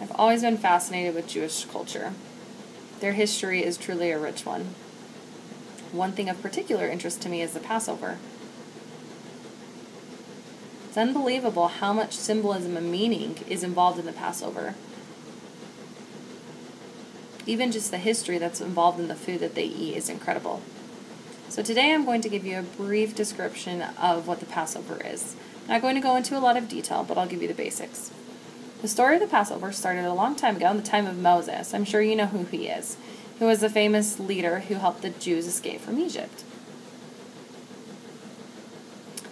I've always been fascinated with Jewish culture. Their history is truly a rich one. One thing of particular interest to me is the Passover. It's unbelievable how much symbolism and meaning is involved in the Passover. Even just the history that's involved in the food that they eat is incredible. So, today I'm going to give you a brief description of what the Passover is. I'm not going to go into a lot of detail, but I'll give you the basics. The story of the Passover started a long time ago in the time of Moses. I'm sure you know who he is. He was the famous leader who helped the Jews escape from Egypt.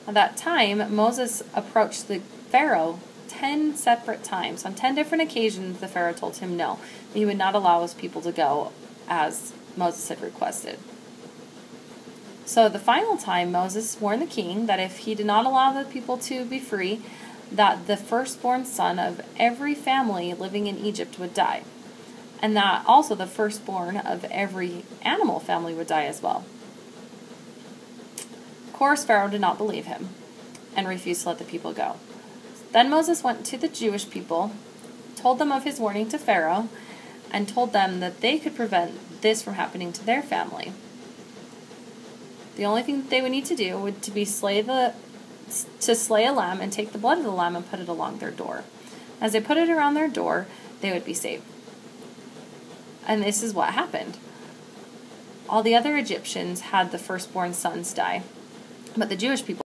At that time, Moses approached the Pharaoh ten separate times. On ten different occasions, the Pharaoh told him no, he would not allow his people to go as Moses had requested. So the final time, Moses warned the king that if he did not allow the people to be free, that the firstborn son of every family living in Egypt would die, and that also the firstborn of every animal family would die as well. Of course, Pharaoh did not believe him and refused to let the people go. Then Moses went to the Jewish people, told them of his warning to Pharaoh, and told them that they could prevent this from happening to their family. The only thing that they would need to do would to be slay the to slay a lamb and take the blood of the lamb and put it along their door. As they put it around their door, they would be saved. And this is what happened. All the other Egyptians had the firstborn sons die, but the Jewish people